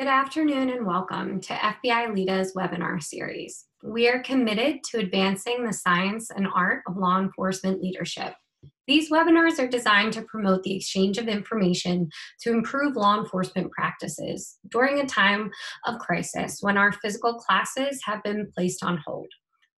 Good afternoon and welcome to FBI LEEDA's webinar series. We are committed to advancing the science and art of law enforcement leadership. These webinars are designed to promote the exchange of information to improve law enforcement practices during a time of crisis when our physical classes have been placed on hold.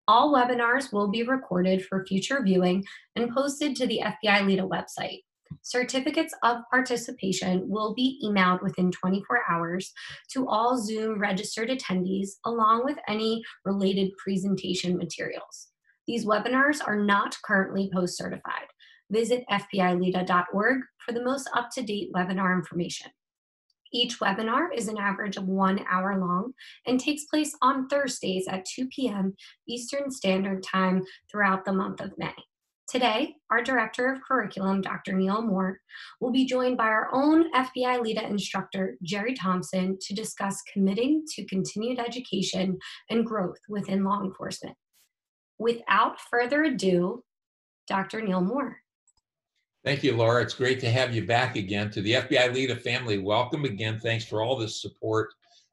All webinars will be recorded for future viewing and posted to the FBI LEEDA website. Certificates of participation will be emailed within 24 hours to all Zoom registered attendees along with any related presentation materials. These webinars are not currently post certified. Visit FBILEEDA.org for the most up-to-date webinar information. Each webinar is an average of one hour long and takes place on Thursdays at 2 p.m. Eastern Standard Time throughout the month of May. Today, our Director of Curriculum, Dr. Neil Moore, will be joined by our own FBI LEEDA instructor, Jerry Thompson, to discuss committing to continued education and growth within law enforcement. Without further ado, Dr. Neil Moore. Thank you, Laura. It's great to have you back again to the FBI LEEDA family. Welcome again. Thanks for all this support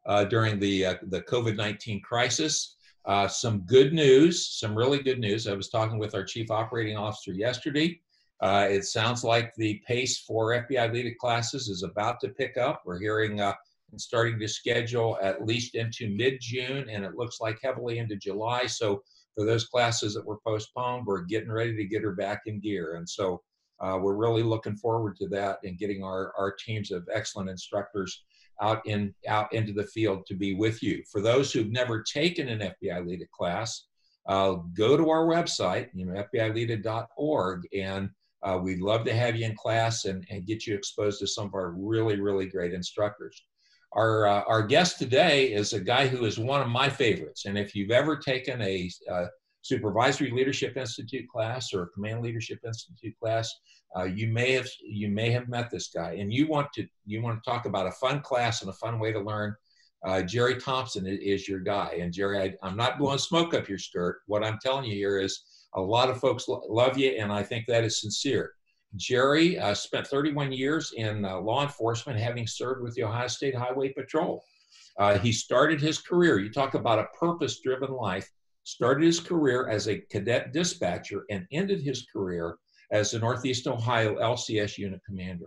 uh, during the, uh, the COVID-19 crisis. Uh, some good news, some really good news. I was talking with our chief operating officer yesterday. Uh, it sounds like the pace for FBI LEEDA classes is about to pick up. We're hearing uh, and starting to schedule at least into mid-June, and it looks like heavily into July. So for those classes that were postponed, we're getting ready to get her back in gear. And so uh, we're really looking forward to that and getting our, our teams of excellent instructors out in out into the field to be with you. For those who've never taken an FBI LEEDA class, uh, go to our website, you know, and uh, we'd love to have you in class and, and get you exposed to some of our really, really great instructors. Our, uh, our guest today is a guy who is one of my favorites. And if you've ever taken a, uh, Supervisory Leadership Institute class or Command Leadership Institute class, uh, you may have you may have met this guy, and you want to you want to talk about a fun class and a fun way to learn. Uh, Jerry Thompson is your guy, and Jerry, I, am not blowing smoke up your skirt. What I'm telling you here is a lot of folks lo love you, and I think that is sincere. Jerry uh, spent 31 years in uh, law enforcement, having served with the Ohio State Highway Patrol. Uh, he started his career. You talk about a purpose-driven life started his career as a cadet dispatcher and ended his career as the Northeast Ohio LCS unit commander.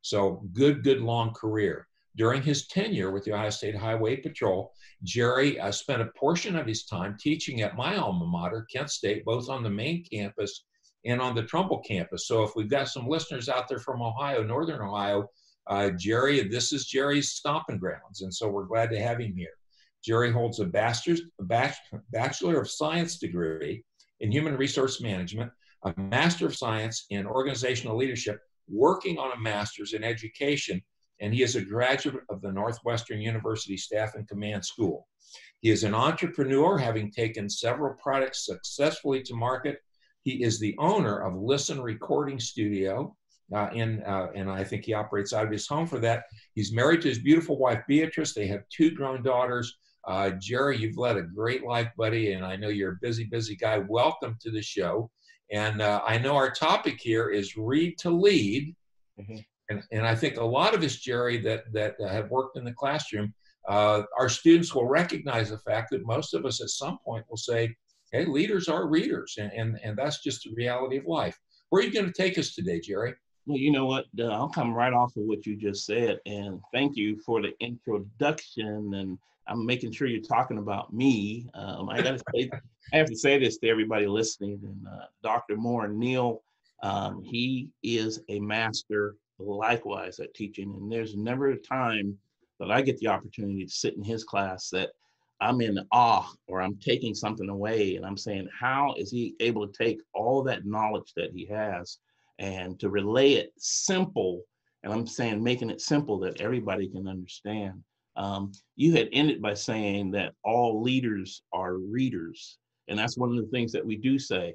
So good, good long career. During his tenure with the Ohio State Highway Patrol, Jerry uh, spent a portion of his time teaching at my alma mater, Kent State, both on the main campus and on the Trumbull campus. So if we've got some listeners out there from Ohio, Northern Ohio, uh, Jerry, this is Jerry's stomping grounds. And so we're glad to have him here. Jerry holds a Bachelor of Science degree in Human Resource Management, a Master of Science in Organizational Leadership, working on a Master's in Education, and he is a graduate of the Northwestern University Staff and Command School. He is an entrepreneur, having taken several products successfully to market. He is the owner of Listen Recording Studio, uh, in, uh, and I think he operates out of his home for that. He's married to his beautiful wife, Beatrice. They have two grown daughters. Uh, Jerry, you've led a great life, buddy, and I know you're a busy, busy guy. Welcome to the show. And uh, I know our topic here is read to lead. Mm-hmm. And, and I think a lot of us, Jerry, that, that uh, have worked in the classroom, uh, our students will recognize the fact that most of us at some point will say, hey, leaders are readers. And, and, and that's just the reality of life. Where are you going to take us today, Jerry? Well, you know what? Uh, I'll come right off of what you just said. And thank you for the introduction and I'm making sure you're talking about me. Um, I got to say, I have to say this to everybody listening. And uh, Dr. Moore Neil, um, he is a master likewise at teaching. And there's never a time that I get the opportunity to sit in his class that I'm in awe or I'm taking something away and I'm saying, how is he able to take all that knowledge that he has and to relay it simple? And I'm saying, making it simple that everybody can understand. Um, you had ended by saying that all leaders are readers. And that's one of the things that we do say.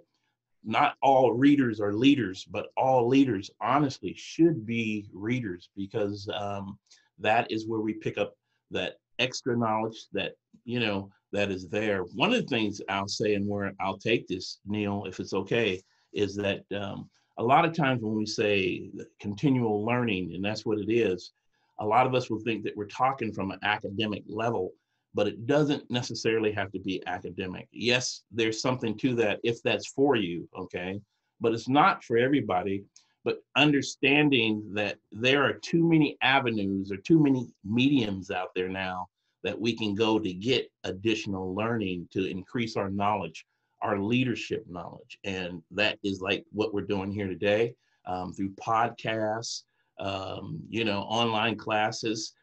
Not all readers are leaders, but all leaders honestly should be readers because um, that is where we pick up that extra knowledge that, you know, that is there. One of the things I'll say and where I'll take this, Neil, if it's okay, is that um, a lot of times when we say continual learning, and that's what it is, a lot of us will think that we're talking from an academic level, but it doesn't necessarily have to be academic. Yes, there's something to that if that's for you, okay? But it's not for everybody. But understanding that there are too many avenues or too many mediums out there now that we can go to get additional learning to increase our knowledge, our leadership knowledge. And that is like what we're doing here today um, through podcasts, um, you know, online classes.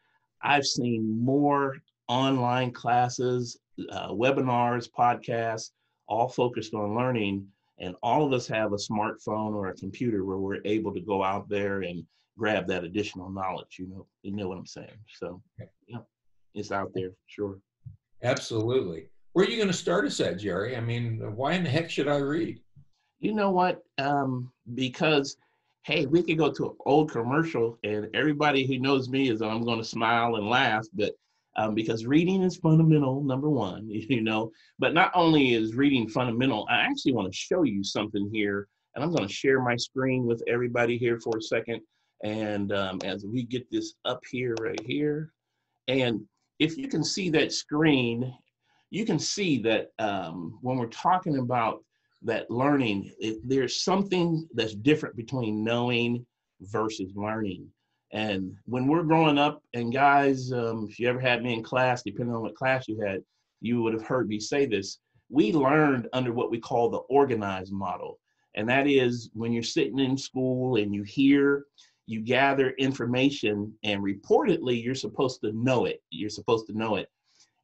I've seen more online classes, uh, webinars, podcasts, all focused on learning. And all of us have a smartphone or a computer where we're able to go out there and grab that additional knowledge. You know, you know what I'm saying. So, yeah, it's out there, sure. Absolutely. Where are you going to start us at, Jerry? I mean, why in the heck should I read? You know what? Um, because hey, we could go to an old commercial and everybody who knows me is I'm going to smile and laugh, but um, because reading is fundamental, number one, you know, but not only is reading fundamental, I actually want to show you something here and I'm going to share my screen with everybody here for a second. And um, as we get this up here, right here, and if you can see that screen, you can see that um, when we're talking about that learning, it, there's something that's different between knowing versus learning. And when we're growing up, and guys, um, if you ever had me in class, depending on what class you had, you would have heard me say this. We learned under what we call the organized model. And that is when you're sitting in school and you hear, you gather information, and reportedly, you're supposed to know it. You're supposed to know it.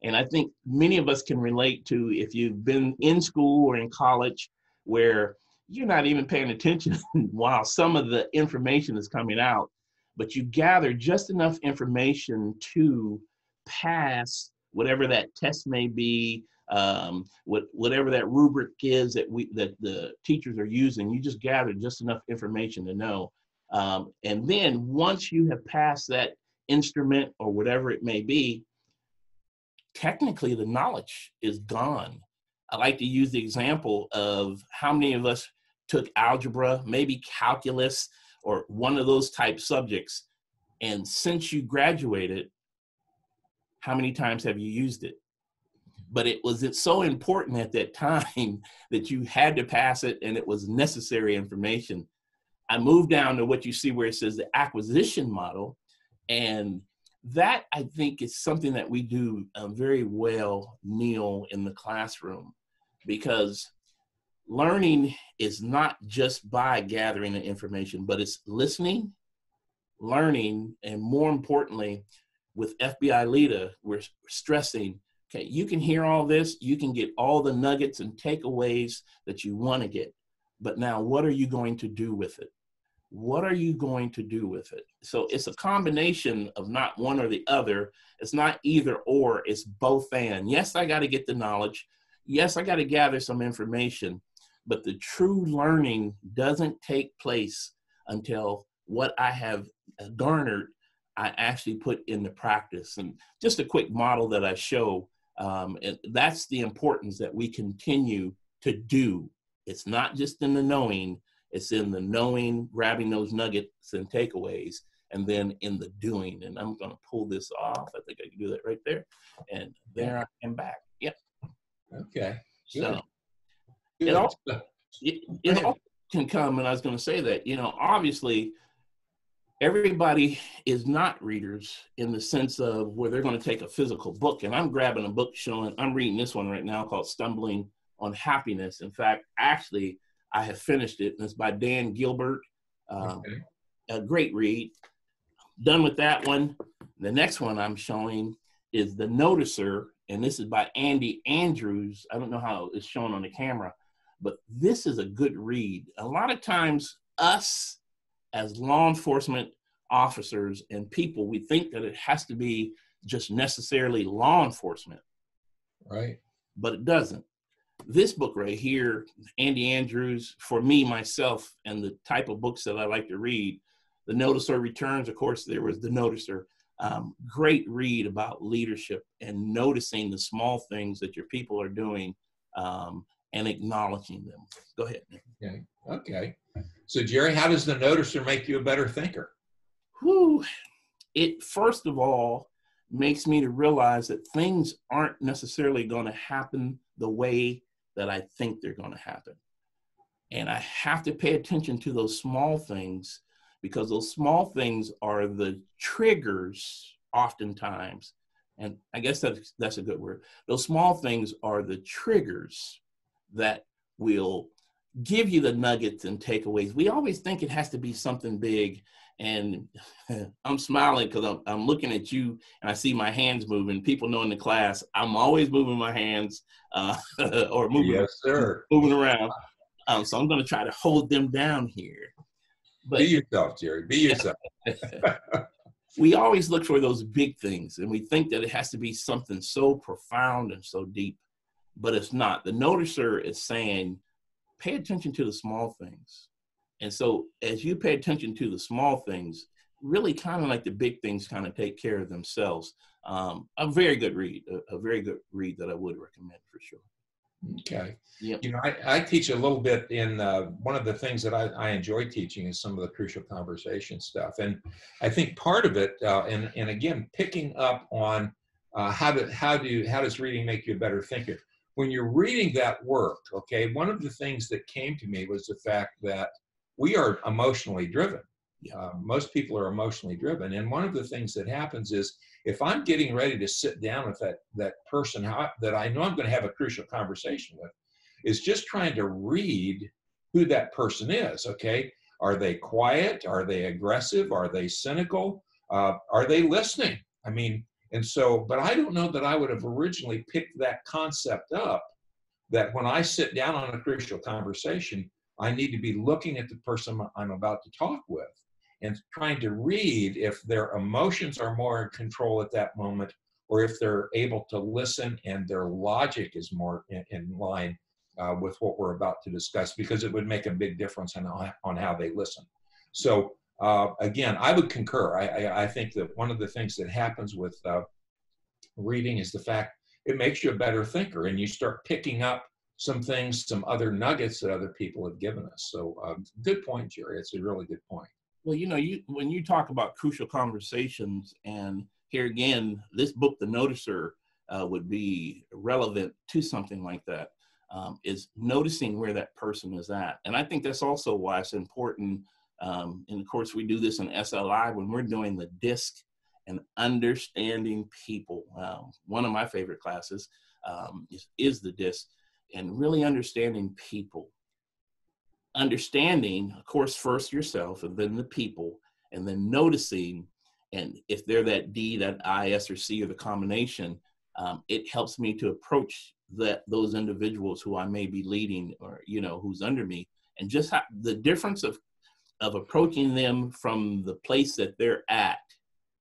And I think many of us can relate to if you've been in school or in college where you're not even paying attention while some of the information is coming out, but you gather just enough information to pass whatever that test may be, um, what, whatever that rubric is that we that the teachers are using. You just gather just enough information to know. Um, and then once you have passed that instrument or whatever it may be, technically the knowledge is gone. I like to use the example of how many of us took algebra, maybe calculus, or one of those type subjects. And since you graduated, how many times have you used it? But it was it's so important at that time that you had to pass it and it was necessary information. I moved down to what you see where it says the acquisition model. And that I think is something that we do uh, very well, Neil, in the classroom, because learning is not just by gathering the information, but it's listening, learning, and more importantly, with FBI LEEDA, we're stressing, okay, you can hear all this, you can get all the nuggets and takeaways that you want to get, but now what are you going to do with it? What are you going to do with it? So it's a combination of not one or the other. It's not either or, it's both and. Yes, I got to get the knowledge. Yes, I got to gather some information, but the true learning doesn't take place until what I have garnered, I actually put into practice. And just a quick model that I show, um, that's the importance that we continue to do. It's not just in the knowing, it's in the knowing, grabbing those nuggets and takeaways, and then in the doing. And I'm going to pull this off. I think I can do that right there. And there I am back. Yep. Okay. So Good. it all, it, it all can come, and I was going to say that, you know, obviously everybody is not readers in the sense of where they're going to take a physical book. And I'm grabbing a book showing, I'm reading this one right now called Stumbling on Happiness. In fact, actually, I have finished it, and it's by Dan Gilbert. Um, okay. A great read. Done with that one. The next one I'm showing is The Noticer, and this is by Andy Andrews. I don't know how it's shown on the camera, but this is a good read. A lot of times, us as law enforcement officers and people, we think that it has to be just necessarily law enforcement. Right. But it doesn't this book right here, Andy Andrews, for me, myself, and the type of books that I like to read, The Noticer Returns, of course, there was The Noticer. Um, great read about leadership and noticing the small things that your people are doing um, and acknowledging them. Go ahead. Okay. Okay. So, Jerry, how does The Noticer make you a better thinker? Whew. it first of all makes me to realize that things aren't necessarily going to happen the way that I think they're going to happen. And I have to pay attention to those small things because those small things are the triggers oftentimes. And I guess that's, that's a good word. Those small things are the triggers that will give you the nuggets and takeaways. We always think it has to be something big. And I'm smiling because I'm, I'm looking at you and I see my hands moving. People know in the class, I'm always moving my hands uh, or moving, yes, sir. moving around. Um, so I'm going to try to hold them down here. But be yourself, Jerry. Be yourself. we always look for those big things, and we think that it has to be something so profound and so deep, but it's not. The noticer is saying, pay attention to the small things. And so, as you pay attention to the small things, really kind of like the big things kind of take care of themselves. Um, a very good read, a, a very good read that I would recommend for sure. Okay. Yep. You know, I, I teach a little bit in uh, one of the things that I, I enjoy teaching is some of the crucial conversation stuff. And I think part of it, uh, and, and again, picking up on uh, how, do, how, do, how does reading make you a better thinker? When you're reading that work, okay, one of the things that came to me was the fact that we are emotionally driven. Uh, most people are emotionally driven. And one of the things that happens is if I'm getting ready to sit down with that that person how, that I know I'm going to have a crucial conversation with, is just trying to read who that person is. Okay, are they quiet? Are they aggressive? Are they cynical? Uh, are they listening? I mean, and so, but I don't know that I would have originally picked that concept up. That when I sit down on a crucial conversation, I need to be looking at the person I'm about to talk with and trying to read if their emotions are more in control at that moment or if they're able to listen and their logic is more in, in line uh, with what we're about to discuss because it would make a big difference on, on how they listen. So uh, again, I would concur. I, I, I, think that one of the things that happens with uh, reading is the fact it makes you a better thinker and you start picking up some things, some other nuggets that other people have given us. So um, good point, Jerry. It's a really good point. Well, you know, you when you talk about crucial conversations, and here again, this book, The Noticer, uh, would be relevant to something like that. Um, is noticing where that person is at, and I think that's also why it's important. Um, and of course, we do this in SLI when we're doing the DISC and understanding people. Um, one of my favorite classes um, is, is the DISC, and really understanding people understanding, of course, first yourself and then the people, and then noticing. And if they're that D, that I, S, or C, or the combination, um, it helps me to approach that those individuals who I may be leading or you know who's under me, and just how, the difference of of approaching them from the place that they're at,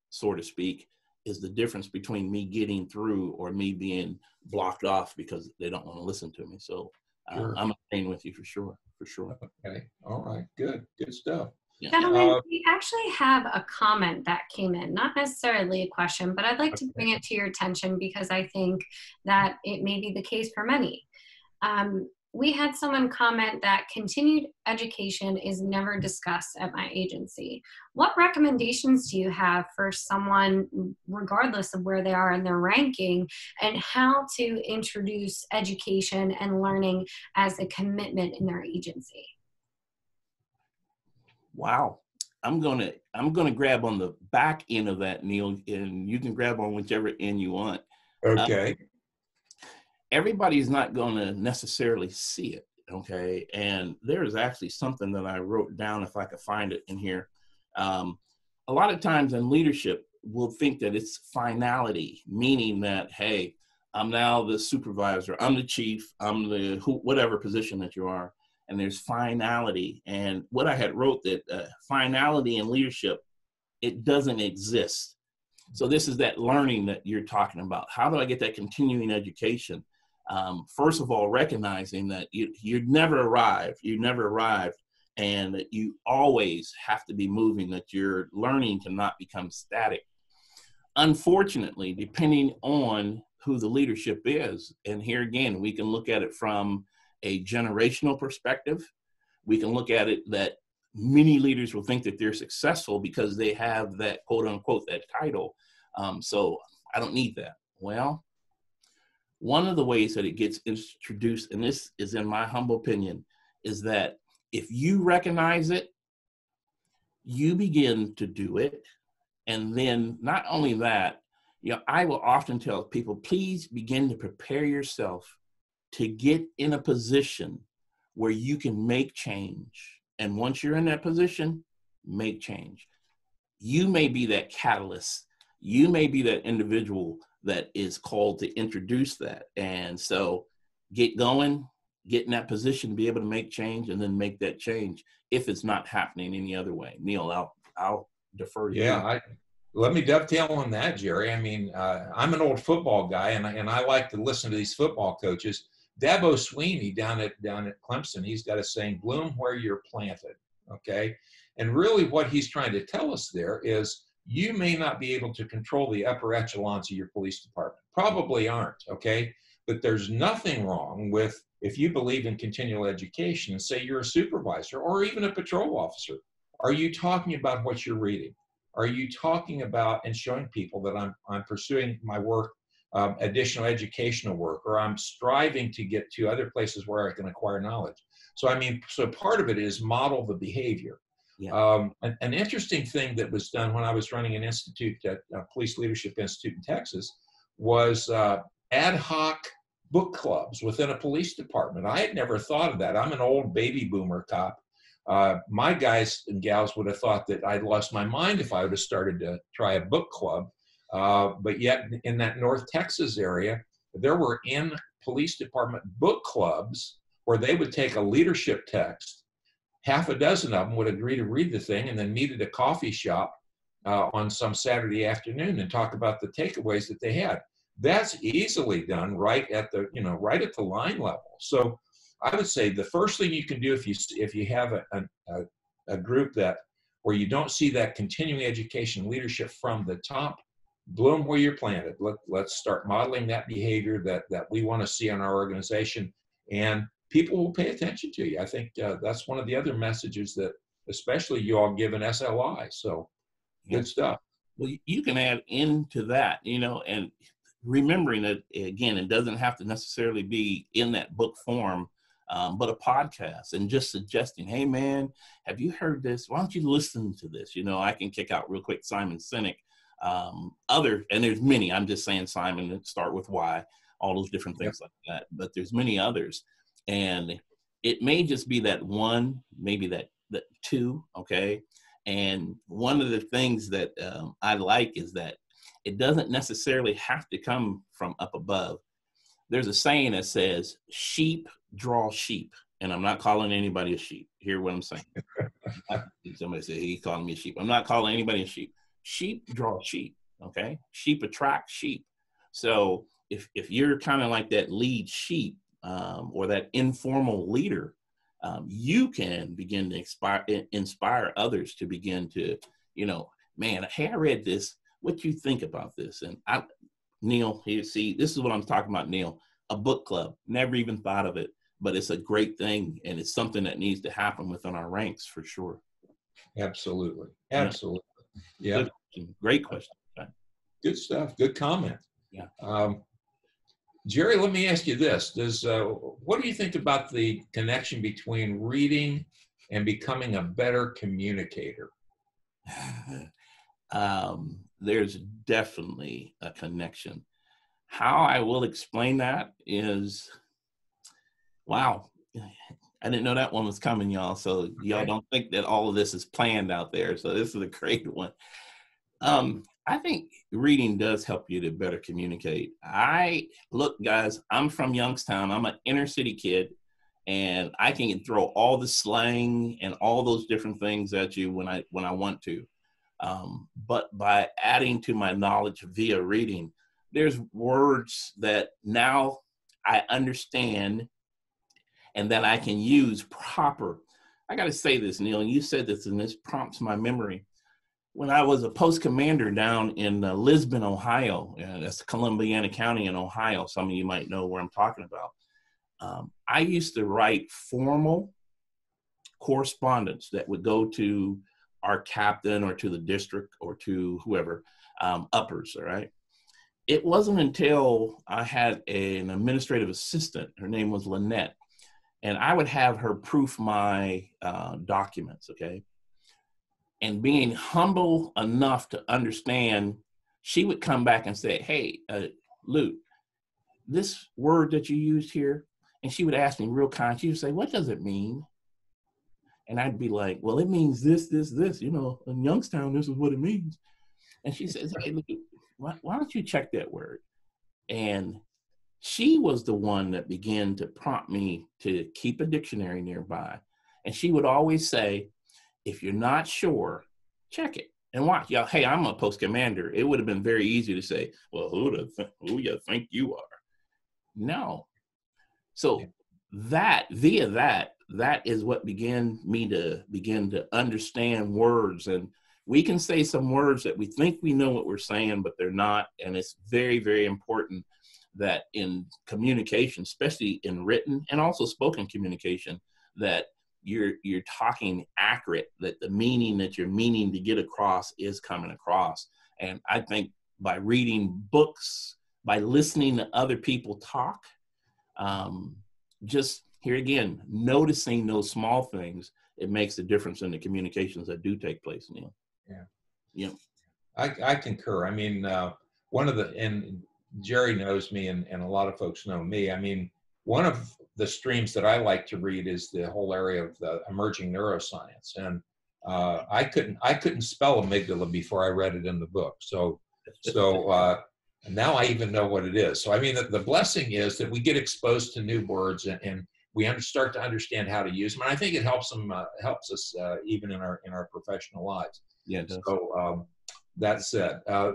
so to speak, is the difference between me getting through or me being blocked off because they don't want to listen to me. So uh, sure. I'm agreeing with you for sure for sure. Okay. All right. Good. Good stuff. Yeah. Gentlemen, uh, we actually have a comment that came in, not necessarily a question, but I'd like okay. to bring it to your attention because I think that it may be the case for many. Um, we had someone comment that continued education is never discussed at my agency. What recommendations do you have for someone, regardless of where they are in their ranking, and how to introduce education and learning as a commitment in their agency? Wow. I'm gonna I'm gonna grab on the back end of that, Neil, and you can grab on whichever end you want. Okay. Um, everybody's not going to necessarily see it okay? And there's actually something that i wrote down if i could find it in here. Um, a lot of times in leadership we'll think that it's finality meaning that hey i'm now the supervisor i'm the chief i'm the who, whatever position that you are and there's finality. And what i had wrote that uh, finality in leadership it doesn't exist. So this is that learning that you're talking about. How do i get that continuing education um, first of all, recognizing that you, you never arrive, you never arrive, and that you always have to be moving, that your learning cannot become static. Unfortunately, depending on who the leadership is, and here again, we can look at it from a generational perspective. We can look at it that many leaders will think that they're successful because they have that quote unquote that title. Um, so I don't need that. Well, one of the ways that it gets introduced, and this is in my humble opinion, is that if you recognize it, you begin to do it. And then not only that, you know, I will often tell people, please begin to prepare yourself to get in a position where you can make change. And once you're in that position, make change. You may be that catalyst. You may be that individual that is called to introduce that. And so get going, get in that position, to be able to make change, and then make that change if it's not happening any other way. Neil, I'll I'll defer. You. Yeah, I, let me dovetail on that, Jerry. I mean, uh, I'm an old football guy, and I, and I like to listen to these football coaches. Dabo Swinney down at down at Clemson, he's got a saying, "Bloom where you're planted." Okay, and really, what he's trying to tell us there is, you may not be able to control the upper echelons of your police department. Probably aren't. Okay, but there's nothing wrong with if you believe in continual education and say you're a supervisor or even a patrol officer. Are you talking about what you're reading? Are you talking about and showing people that I'm, I'm pursuing my work, um, additional educational work, or I'm striving to get to other places where I can acquire knowledge? So, I mean, so part of it is model the behavior. Um, an, an, interesting thing that was done when I was running an institute at uh, Police Leadership Institute in Texas was uh, ad hoc book clubs within a police department. I had never thought of that. I'm an old baby boomer cop, uh, my guys and gals would have thought that I'd lost my mind if I would have started to try a book club. Uh, but yet, in that North Texas area, there were in police department book clubs where they would take a leadership text. Half a dozen of them would agree to read the thing and then meet at a coffee shop uh, on some Saturday afternoon and talk about the takeaways that they had. That's easily done right at the you know right at the line level. So I would say the first thing you can do if you if you have a, a, a group that where you don't see that continuing education leadership from the top, bloom where you're planted. Let, let's start modeling that behavior that, that we want to see in our organization, and people will pay attention to you. I think uh, that's one of the other messages that, especially you all give an SLI. So, good stuff. Well, you can add into that, you know, and remembering that again, it doesn't have to necessarily be in that book form um, but a podcast and just suggesting, hey man, have you heard this? Why don't you listen to this? You know, I can kick out real quick Simon Sinek. Um, other, and there's many, I'm just saying Simon, start with why, all those different things yep. like that. But there's many others. And it may just be that one, maybe that, that two, okay? And one of the things that um, I like is that it doesn't necessarily have to come from up above. There's a saying that says, sheep draw sheep, and I'm not calling anybody a sheep. Hear what I'm saying? somebody said he calling me a sheep. I'm not calling anybody a sheep. Sheep draw sheep. Okay, sheep attract sheep. So if if you're kind of like that lead sheep um, or that informal leader, um, you can begin to inspire inspire others to begin to, you know, man, hey, I read this. What you think about this? And I, Neil, here, see, this is what I'm talking about, Neil. A book club. Never even thought of it but it's a great thing and it's something that needs to happen within our ranks for sure. Absolutely. Absolutely. Yeah. Good great question. Good stuff. Good comment. Yeah. Um, jerry let me ask you this does uh, what do you think about the connection between reading and becoming a better communicator um, there's definitely a connection how i will explain that is Wow. I didn't know that one was coming, y'all. So y'all don't think that all of this is planned out there. So this is a great one. Um, I think reading does help you to better communicate. I look, guys, I'm from Youngstown. I'm an inner city kid, and I can throw all the slang and all those different things at you when I when I want to. Um, but by adding to my knowledge via reading, there's words that now I understand and that I can use proper. I got to say this, Neil, and you said this, and this prompts my memory. When I was a post commander down in uh, Lisbon, Ohio, uh, that's Columbiana County in Ohio, some of you might know where I'm talking about. Um, I used to write formal correspondence that would go to our captain or to the district or to whoever um, uppers. All right. It wasn't until I had a, an administrative assistant. Her name was Lynette, and I would have her proof my uh, documents. Okay. And being humble enough to understand, she would come back and say, "Hey, uh, Luke, this word that you used here," and she would ask me real kind. She would say, "What does it mean?" And I'd be like, well, it means this, this, this. You know, in Youngstown, this is what it means. And she says, hey, Luke, why, why don't you check that word? And she was the one that began to prompt me to keep a dictionary nearby. And she would always say, if you're not sure, check it and watch. Y'all, hey, I'm a post commander. It would have been very easy to say, well, who do th- who you think you are? No. So that via that that is what began me to begin to understand words and we can say some words that we think we know what we're saying but they're not and it's very very important that in communication especially in written and also spoken communication that you're you're talking accurate that the meaning that you're meaning to get across is coming across and i think by reading books by listening to other people talk um, just here again, noticing those small things, it makes a difference in the communications that do take place, Neil. Yeah. Yeah. I, I concur. I mean, uh, one of the, and Jerry knows me and, and a lot of folks know me. I mean, one of the streams that I like to read is the whole area of the emerging neuroscience. And uh, I couldn't, I couldn't spell amygdala before I read it in the book. So, so uh, now I even know what it is. So, I mean, the, the blessing is that we get exposed to new words and, and we under, start to understand how to use them, and I think it helps them uh, helps us uh, even in our in our professional lives. Yeah. So um, that's it. Uh,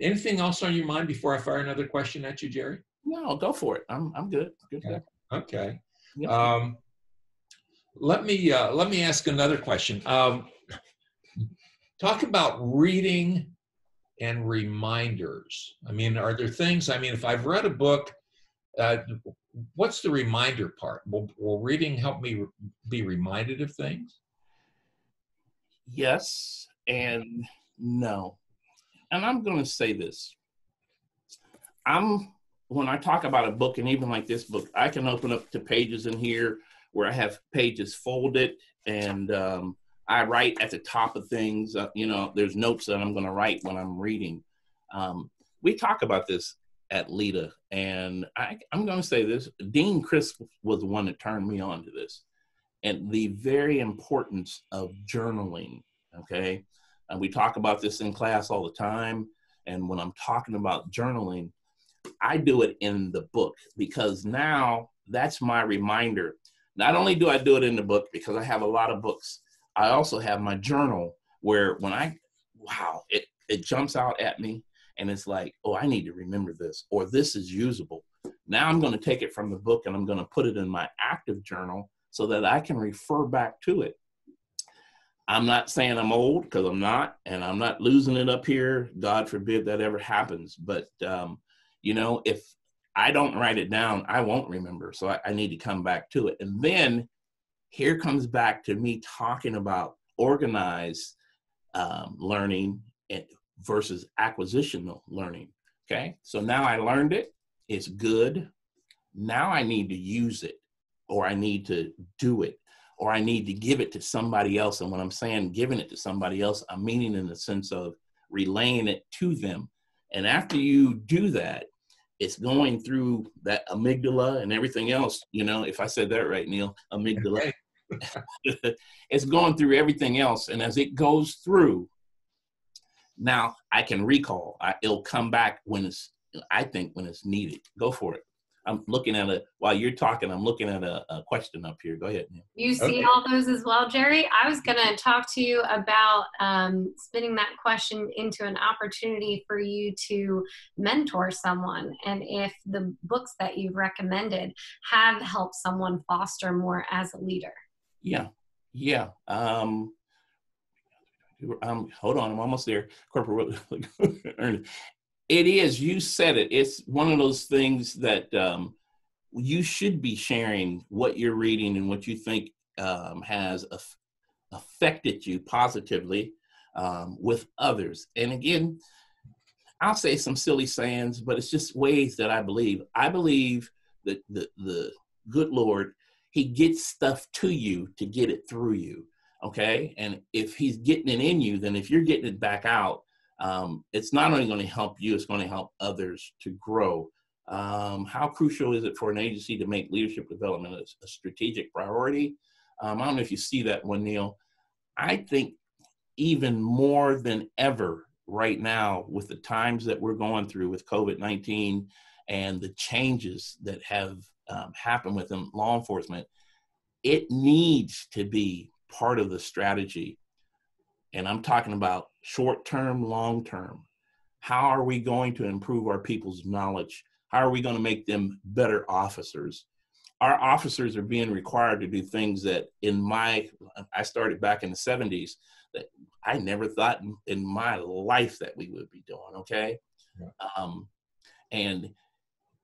anything else on your mind before I fire another question at you, Jerry? No, go for it. I'm I'm good. Good. Okay. okay. Yep. Um, let me uh, let me ask another question. Um, talk about reading and reminders. I mean, are there things? I mean, if I've read a book, uh, what's the reminder part? Will, will reading help me be reminded of things? Yes and no. And I'm going to say this. I'm when I talk about a book, and even like this book, I can open up to pages in here where I have pages folded, and um, I write at the top of things. Uh, you know, there's notes that I'm going to write when I'm reading. Um, we talk about this at LEEDA, And I, am going to say this Dean Crisp was the one that turned me on to this and the very importance of journaling. Okay. And we talk about this in class all the time. And when I'm talking about journaling, I do it in the book because now that's my reminder. Not only do I do it in the book because I have a lot of books, I also have my journal where when I, wow, it, it jumps out at me and it's like, oh, I need to remember this, or this is usable. Now I'm going to take it from the book and I'm going to put it in my active journal so that I can refer back to it. I'm not saying I'm old because I'm not, and I'm not losing it up here. God forbid that ever happens. But, um, you know, if I don't write it down, I won't remember. So I, I need to come back to it. And then here comes back to me talking about organized um, learning versus acquisitional learning. Okay, so now I learned it, it's good. Now I need to use it, or I need to do it, or I need to give it to somebody else. And when I'm saying giving it to somebody else, I'm meaning in the sense of relaying it to them. And after you do that, it's going through that amygdala and everything else. You know, if I said that right, Neil, amygdala. it's going through everything else. And as it goes through, now I can recall. I, it'll come back when it's. I think when it's needed. Go for it. I'm looking at it while you're talking. I'm looking at a, a question up here. Go ahead. You see okay. all those as well, Jerry. I was going to talk to you about um, spinning that question into an opportunity for you to mentor someone, and if the books that you've recommended have helped someone foster more as a leader. Yeah, yeah. Um, um, hold on, I'm almost there. Corporate, it is. You said it. It's one of those things that um, you should be sharing what you're reading and what you think um, has af- affected you positively um, with others. And again, I'll say some silly sayings, but it's just ways that I believe. I believe that the, the good Lord, He gets stuff to you to get it through you. Okay. And if He's getting it in you, then if you're getting it back out, um, it's not only going to help you, it's going to help others to grow. Um, how crucial is it for an agency to make leadership development a, a strategic priority? Um, I don't know if you see that one, Neil. I think even more than ever right now, with the times that we're going through with COVID 19 and the changes that have um, happened within law enforcement, it needs to be part of the strategy. And I'm talking about short term, long term. How are we going to improve our people's knowledge? How are we going to make them better officers? Our officers are being required to do things that in my, I started back in the 70s, that I never thought in, my life that we would be doing, okay? Yeah. Um, and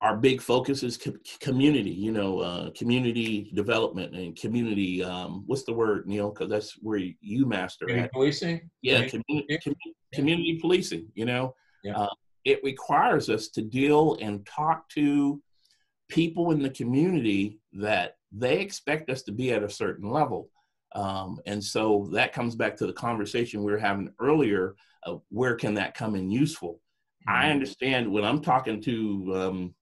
our big focus is co- community, you know, uh, community development and community. Um, what's the word, Neil? Because that's where you master community at. policing. Yeah, community, community, community policing. You know, yeah. uh, it requires us to deal and talk to people in the community that they expect us to be at a certain level. Um, and so that comes back to the conversation we were having earlier of where can that come in useful. Mm-hmm. I understand when I'm talking to um,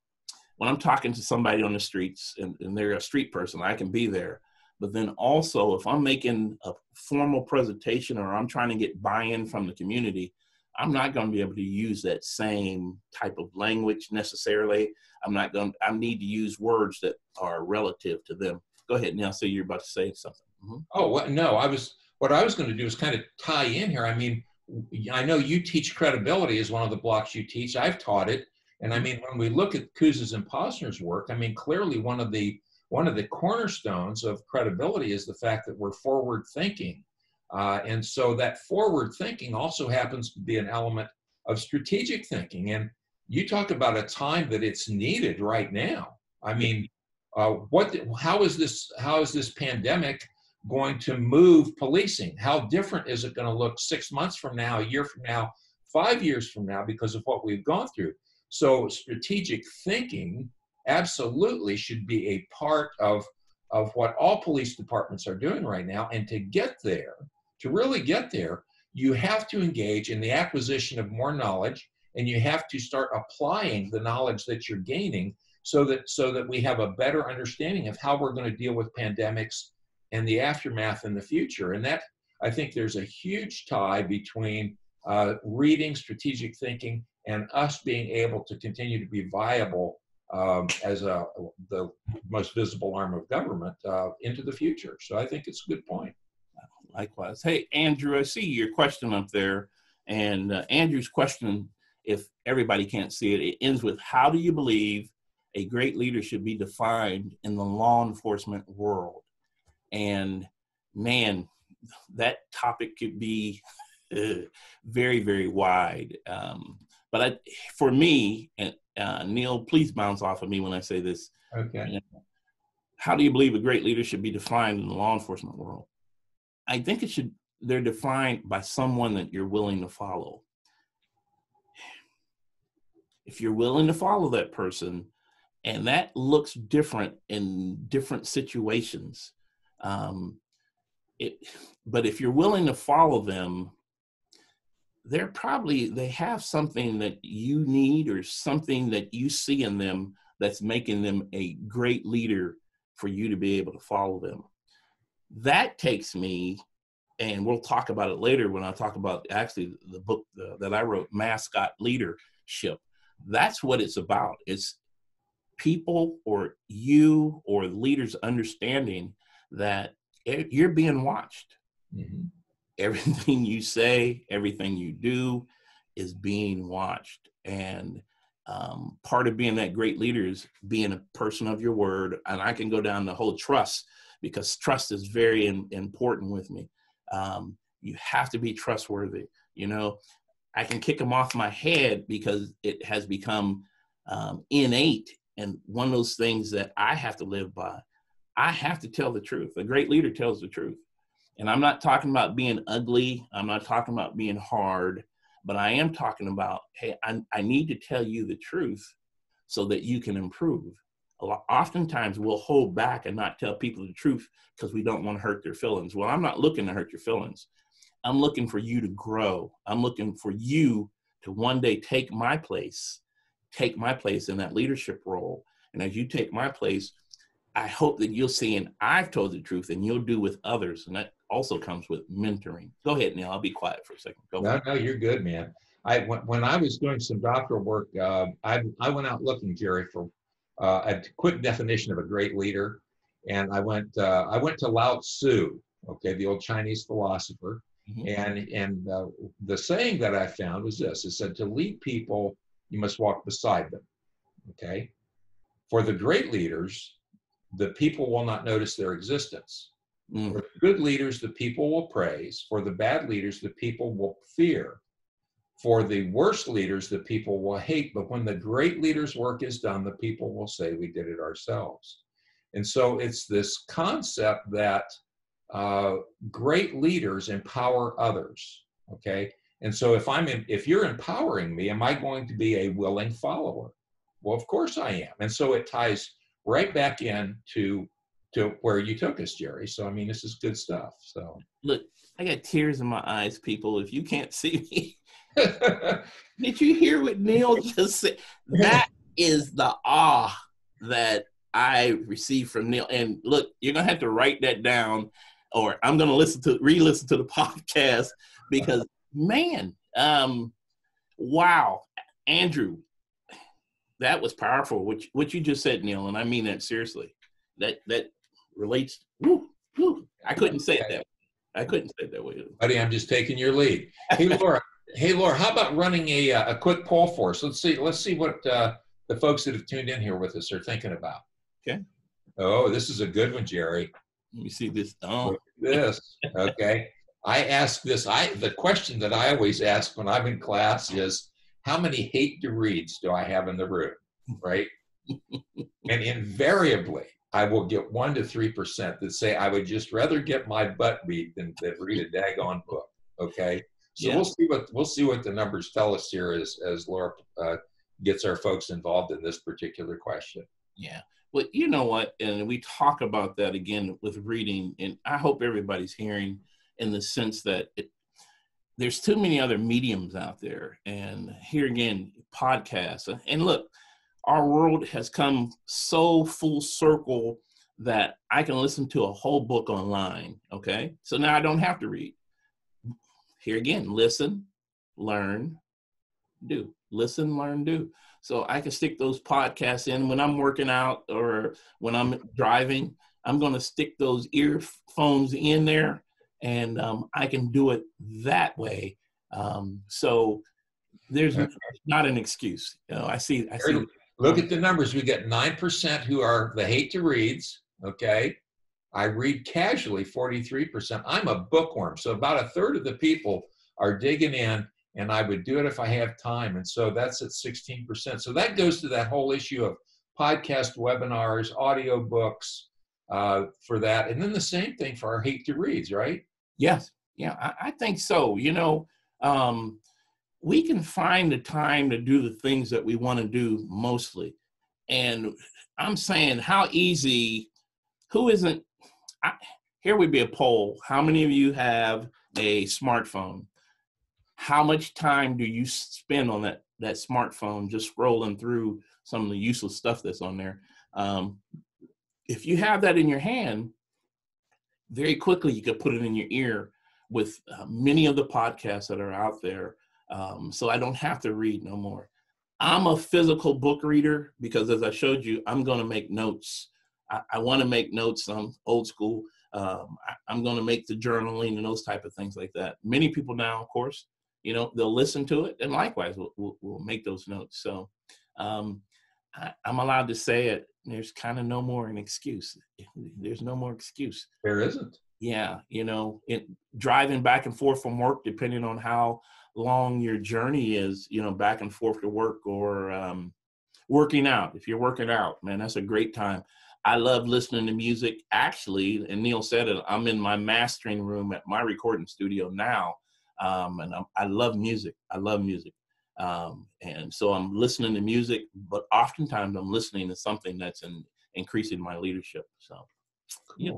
when I'm talking to somebody on the streets and, and they're a street person, I can be there. But then also, if I'm making a formal presentation or I'm trying to get buy-in from the community, I'm not going to be able to use that same type of language necessarily. I'm not going. I need to use words that are relative to them. Go ahead, now. So you're about to say something. Mm-hmm. Oh no, I was. What I was going to do is kind of tie in here. I mean, I know you teach credibility as one of the blocks you teach. I've taught it. And I mean, when we look at Kouzes and Posner's work, I mean, clearly one of the one of the cornerstones of credibility is the fact that we're forward thinking. Uh, and so that forward thinking also happens to be an element of strategic thinking. And you talk about a time that it's needed right now. I mean, uh, what? How is this? How is this pandemic going to move policing? How different is it going to look six months from now, a year from now, five years from now, because of what we've gone through? So strategic thinking absolutely should be a part of, of what all police departments are doing right now. And to get there, to really get there, you have to engage in the acquisition of more knowledge and you have to start applying the knowledge that you're gaining so that so that we have a better understanding of how we're going to deal with pandemics and the aftermath in the future and that i think there's a huge tie between uh, reading strategic thinking and us being able to continue to be viable um, as a, the most visible arm of government uh, into the future. So I think it's a good point. Likewise. Hey, Andrew, I see your question up there. And uh, Andrew's question, if everybody can't see it, it ends with How do you believe a great leader should be defined in the law enforcement world? And man, that topic could be very, very wide. Um, but I, for me, and uh, Neil, please bounce off of me when I say this. Okay. How do you believe a great leader should be defined in the law enforcement world? I think it should. They're defined by someone that you're willing to follow. If you're willing to follow that person, and that looks different in different situations, um, it. But if you're willing to follow them they're probably they have something that you need or something that you see in them that's making them a great leader for you to be able to follow them. That takes me and we'll talk about it later when i talk about actually the book that i wrote mascot leadership. That's what it's about. It's people or you or leaders understanding that you're being watched. Mm-hmm everything you say, everything you do is being watched. And um, part of being that great leader is being a person of your word. And I can go down the whole trust because trust is very in, important with me. Um, you have to be trustworthy. You know, I can kick them off my head because it has become um, innate and one of those things that I have to live by. I have to tell the truth. A great leader tells the truth. And I'm not talking about being ugly. I'm not talking about being hard, but I am talking about, hey, I, I need to tell you the truth so that you can improve. A lot, oftentimes we'll hold back and not tell people the truth because we don't want to hurt their feelings. Well, I'm not looking to hurt your feelings. I'm looking for you to grow. I'm looking for you to one day take my place, take my place in that leadership role. And as you take my place, I hope that you'll see and I've told the truth and you'll do with others. And that also comes with mentoring. Go ahead, Neil. I'll be quiet for a second. Go no, no, you're good, man. I when, when I was doing some doctoral work, uh, I I went out looking, Jerry, for uh, a quick definition of a great leader, and I went uh, I went to Lao Tzu, okay, the old Chinese philosopher, Mhm. and and uh, the saying that I found was this: it said to lead people, you must walk beside them, okay. For the great leaders, the people will not notice their existence. Mm, For the good leaders, the people will praise. For the bad leaders, the people will fear. For the worst leaders, the people will hate. But when the great leader's work is done, the people will say, We did it ourselves. And so it's this concept that uh, great leaders empower others. Okay. And so if I'm in, if you're empowering me, am I going to be a willing follower? Well, of course I am. And so it ties right back in to to where you took us, Jerry. So I mean, this is good stuff. So Look, I got tears in my eyes, people. If you can't see me, did you hear what Neil just said? That is the awe that I received from Neil. And look, you're gonna have to write that down, or I'm gonna listen to re-listen to the podcast because man, um, wow, Andrew, that was powerful. What you, what you just said, Neil, and I mean that seriously. That that relates. Woo, woo. I couldn't say it that. Way. I couldn't say it that way. buddy, I'm just taking your lead. Hey, Laura. hey, Laura. How about running a uh, a quick poll for us? Let's see. Let's see what uh, the folks that have tuned in here with us are thinking about. Okay. Oh, this is a good one, Jerry. Let me see this. Oh, this. Okay. I ask this. I the question that I always ask when I'm in class is, how many hate to reads do I have in the room? Right. and invariably, I will get one to three percent that say I would just rather get my butt beat than, than read a daggone book. Okay. So Yeah. we'll see what we'll see what the numbers tell us here as as Laura uh, gets our folks involved in this particular question. yeah. Well, you know what? And we talk about that again with reading, and I hope everybody's hearing in the sense that it, there's too many other mediums out there. And here again, podcasts. And look, our world has come so full circle that I can listen to a whole book online. Okay. So now I don't have to read. Here again, listen, learn, do. Listen, learn, do. So I can stick those podcasts in when I'm working out or when I'm driving. I'm going to stick those earphones in there and um, I can do it that way. Um, so there's Okay. not an excuse. You know, I see, I see. Look at the numbers. We get nine percent who are the hate to reads. Okay, I read casually, forty-three percent. I'm a bookworm, so about a third of the people are digging in, and I would do it if I have time. And so that's at sixteen percent. So that goes to that whole issue of podcast webinars, audio books uh, for that, and then the same thing for our hate to reads, right? Yes, yeah, I, I think so. You know, um, we can find the time to do the things that we want to do mostly. And I'm saying, how easy, who isn't, I, here would be a poll. How many of you have a smartphone? How much time do you spend on that, that smartphone just scrolling through some of the useless stuff that's on there? Um, if you have that in your hand, very quickly you could put it in your ear with uh, many of the podcasts that are out there um, so i don't have to read no more. I'm a physical book reader because as i showed you i'm going to make notes. I, I want to make notes. I'm old school. Um, I, am going to make the journaling and those type of things like that. Many people now of course you know they'll listen to it and likewise we'll, we'll, we'll make those notes. So um, I, i'm allowed to say it. There's kind of no more an excuse. There's no more excuse. There isn't. yeah you know it driving back and forth from work depending on how long your journey is you know back and forth to work or um, working out if you're working out man that's a great time I love listening to music. Actually, and Neil said it, I'm in my mastering room at my recording studio now. Um, and I'm, i love music. I love music. Um, and so I'm listening to music, but oftentimes I'm listening to something that's in, increasing my leadership. So, cool. yeah.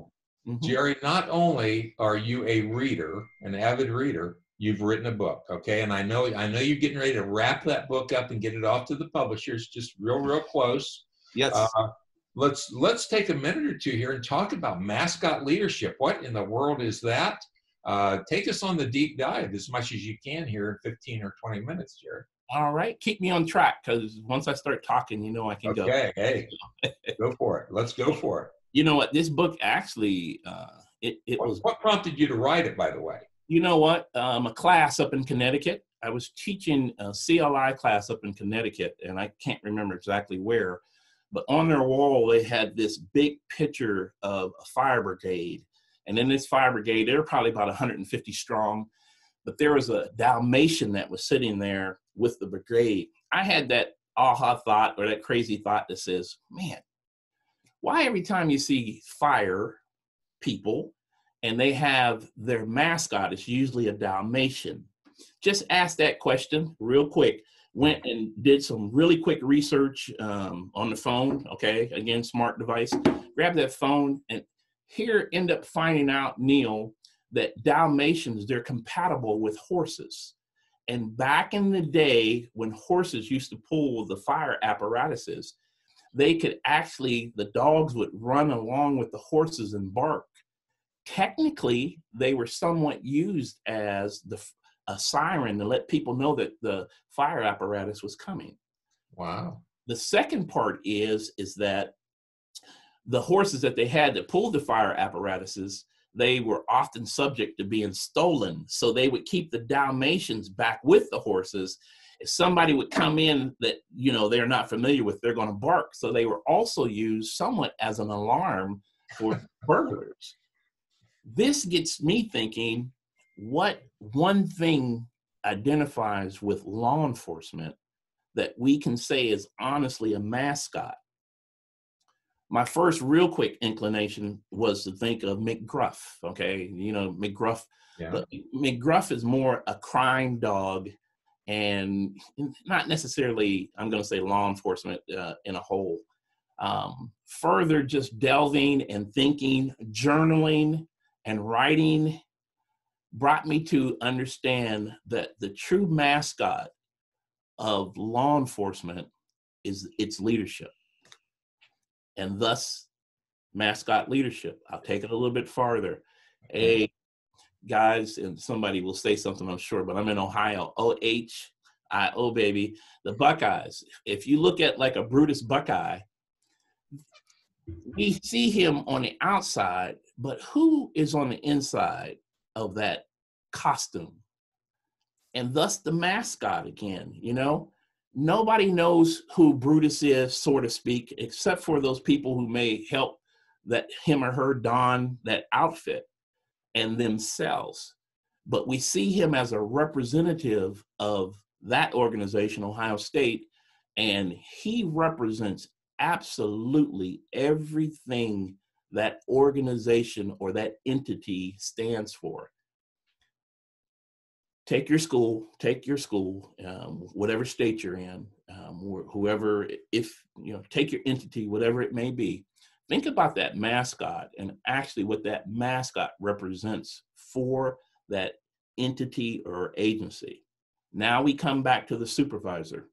Mm-hmm. Jerry, not only are you a reader, an avid reader, you've written a book, okay? And I know I know you're getting ready to wrap that book up and get it off to the publishers, just real, real close. Yes. Uh, let's let's take a minute or two here and talk about mascot leadership. What in the world is that? Uh, take us on the deep dive as much as you can here in 15 or 20 minutes, Jerry. All right, keep me on track because once I start talking, you know I can okay, go. Okay, hey, go for it. Let's go for it. You know what? This book actually, uh, it, it what, was. What prompted you to write it, by the way? You know what? Um, a class up in Connecticut. I was teaching a CLI class up in Connecticut, and I can't remember exactly where, but on their wall they had this big picture of a fire brigade, and in this fire brigade, they were probably about 150 strong, but there was a Dalmatian that was sitting there with the brigade. I had that aha thought or that crazy thought that says, man, why every time you see fire people and they have their mascot, it's usually a Dalmatian. Just ask that question real quick. Went and did some really quick research um, on the phone. Okay, again, smart device. Grab that phone and here end up finding out, Neil, that Dalmatians, they're compatible with horses. And back in the day when horses used to pull the fire apparatuses, they could actually, the dogs would run along with the horses and bark. Technically, they were somewhat used as the a siren to let people know that the fire apparatus was coming. Wow. The second part is is that the horses that they had that pulled the fire apparatuses, they were often subject to being stolen. So they would keep the Dalmatians back with the horses. If somebody would come in that you know they're not familiar with, they're going to bark. So they were also used somewhat as an alarm for burglars. This gets me thinking: what one thing identifies with law enforcement that we can say is honestly a mascot? my first real quick inclination was to think of McGruff. Okay, you know McGruff. Yeah. But McGruff is more a crime dog, and not necessarily. I'm going to say law enforcement uh, in a whole. Um, further, just delving and thinking, journaling and writing brought me to understand that the true mascot of law enforcement is its leadership and thus mascot leadership. I'll take it a little bit farther. A guys, and somebody will say something, I'm sure, but I'm in Ohio. O H I O baby, the Buckeyes. If you look at like a Brutus Buckeye, we see him on the outside, but who is on the inside of that costume? And thus the mascot again, you know? nobody knows who Brutus is, so to speak, except for those people who may help that him or her don that outfit and themselves. But we see him as a representative of that organization, Ohio State, and he represents absolutely everything that organization or that entity stands for take your school, take your school, um, whatever state you're in, um, or whoever, if you know, take your entity, whatever it may be. Think about that mascot and actually what that mascot represents for that entity or agency. Now we come back to the supervisor.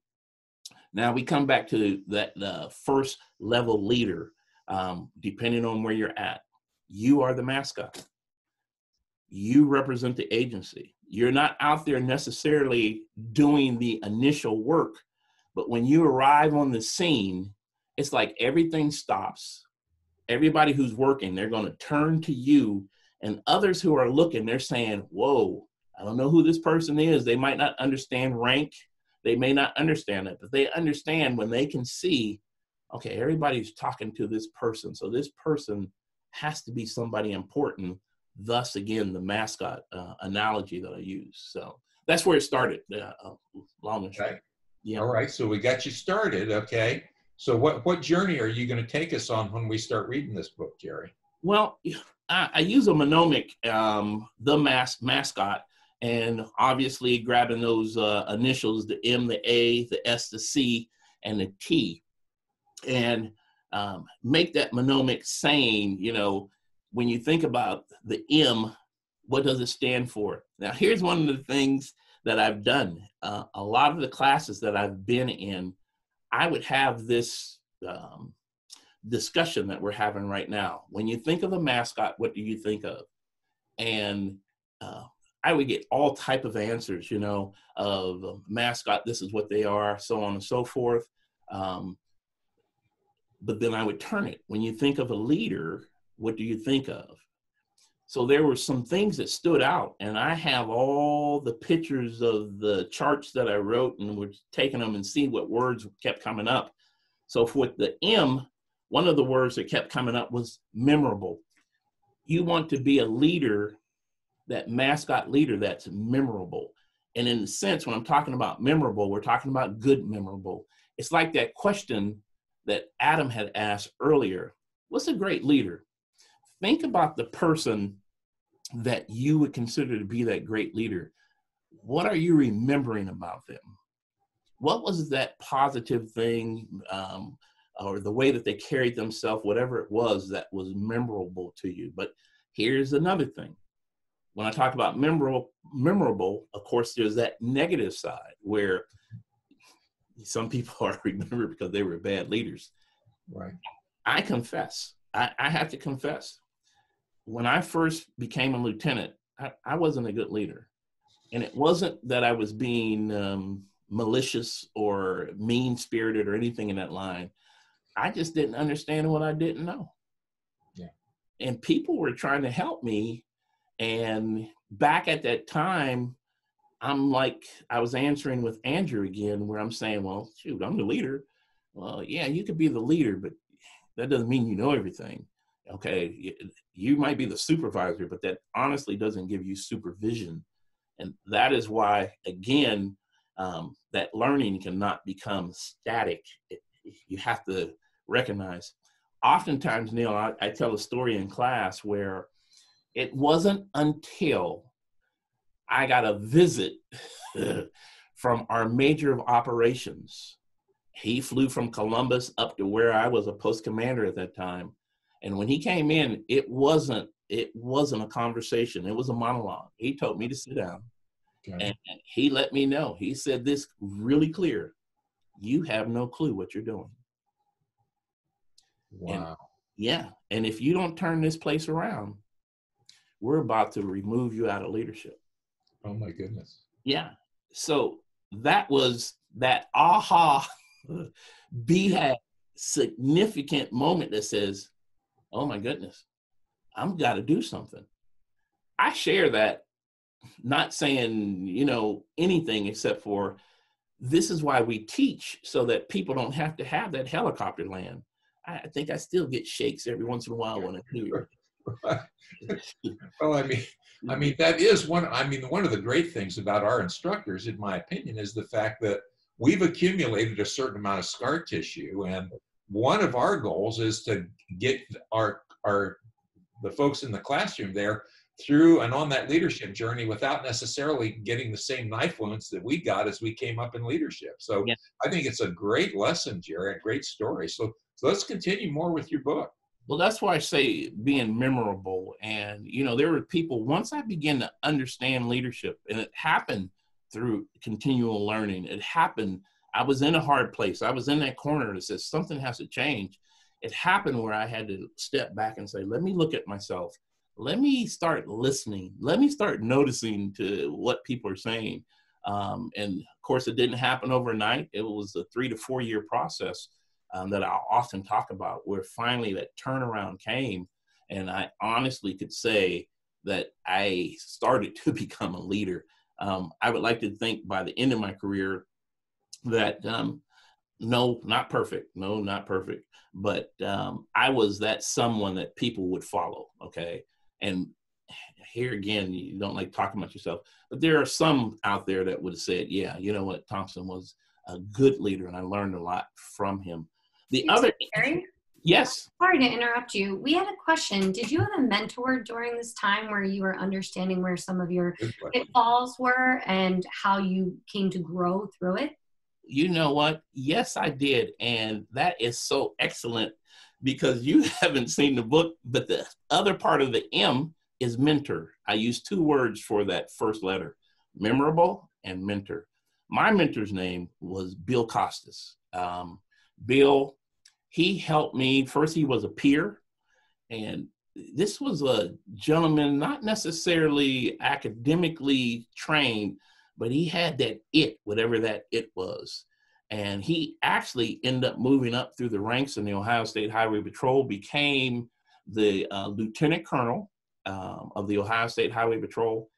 Now we come back to that the first level leader, um, depending on where you're at. You are the mascot. You represent the agency you're not out there necessarily doing the initial work, but when you arrive on the scene, it's like everything stops. Everybody who's working, they're going to turn to you, and others who are looking, they're saying, Whoa, I don't know who this person is. They might not understand rank, they may not understand it, but they understand when they can see, okay, everybody's talking to this person. So this person has to be somebody important thus again the mascot uh, analogy that I use. So that's where it started. Uh, long and short. Yeah. All right. So we got you started. Okay. So what, what journey are you going to take us on when we start reading this book, Jerry? Well, I, I use a monomic, um, the mas- mascot, and obviously grabbing those uh, initials, the M, the A, the S, the C, and the T, and um, make that mnemonic saying, you know, when you think about the M, what does it stand for? Now, here's one of the things that I've done. Uh, a lot of the classes that I've been in, I would have this um, discussion that we're having right now. When you think of a mascot, what do you think of? And uh, I would get all type of answers, you know, of mascot, this is what they are, so on and so forth. Um, but then I would turn it. When you think of a leader, what do you think of? So there were some things that stood out, and I have all the pictures of the charts that I wrote, and we're taking them and seeing what words kept coming up. So for the M, one of the words that kept coming up was memorable. You want to be a leader, that mascot leader that's memorable. And in a sense, when I'm talking about memorable, we're talking about good memorable. It's like that question that Adam had asked earlier What's a great leader? Think about the person that you would consider to be that great leader. What are you remembering about them? What was that positive thing? Um, or the way that they carried themselves, whatever it was that was memorable to you. But here's another thing. When I talk about memorable, memorable, of course, there's that negative side where some people are remembered because they were bad leaders. Right. I confess, I, I have to confess, when I first became a lieutenant, I, I wasn't a good leader. And it wasn't that I was being um, malicious or mean spirited or anything in that line. I just didn't understand what I didn't know. Yeah. And people were trying to help me. And back at that time, I'm like, I was answering with Andrew again, where I'm saying, well, shoot, I'm the leader. Well, yeah, you could be the leader, but that doesn't mean you know everything. Okay. You might be the supervisor, but that honestly doesn't give you supervision. And that is why, again, um, that learning cannot become static. It, you have to recognize. Oftentimes, Neil, I, I tell a story in class where it wasn't until I got a visit from our major of operations. He flew from Columbus up to where I was a post commander at that time. And when he came in, it wasn't it wasn't a conversation. It was a monologue. He told me to sit down. Okay. And he let me know. He said this really clear. You have no clue what you're doing. Wow. And, yeah. And if you don't turn this place around, we're about to remove you out of leadership. Oh my goodness. Yeah. So that was that aha be had significant moment that says, oh my goodness, I'm got to do something. I share that, not saying, you know, anything except for this is why we teach so that people don't have to have that helicopter land. I think I still get shakes every once in a while when I hear well, I mean, I mean that is one. I mean, one of the great things about our instructors, in my opinion, is the fact that we've accumulated a certain amount of scar tissue, and one of our goals is to get our our the folks in the classroom there through and on that leadership journey without necessarily getting the same knife wounds that we got as we came up in leadership. So yeah. I think it's a great lesson, Jerry, a great story. So, so let's continue more with your book. Well, that's why I say being memorable. And, you know, there were people, once I began to understand leadership, and it happened through continual learning, it happened. I was in a hard place. I was in that corner that says something has to change it happened where I had to step back and say, let me look at myself. Let me start listening. Let me start noticing to what people are saying. Um, and of course, it didn't happen overnight. It was a three to four year process um, that I often talk about, where finally that turnaround came. And I honestly could say that I started to become a leader. Um, I would like to think by the end of my career that um, no, not perfect. No, not perfect. But um, I was that someone that people would follow. Okay. And here again, you don't like talking about yourself, but there are some out there that would have said, yeah, you know what, Thompson was a good leader and I learned a lot from him. The other, Jerry, yes, sorry to interrupt you. We had a question. Did you have a mentor during this time where you were understanding where some of your pitfalls were and how you came to grow through it? you know what? Yes, I did. And that is so excellent because you haven't seen the book, but the other part of the M is mentor. I use two words for that first letter memorable and mentor. My mentor's name was Bill Costas. Um, Bill, he helped me. First, he was a peer, and this was a gentleman not necessarily academically trained, but he had that it, whatever that it was. And he actually ended up moving up through the ranks in the Ohio State Highway Patrol, became the uh, lieutenant colonel um, of the Ohio State Highway Patrol.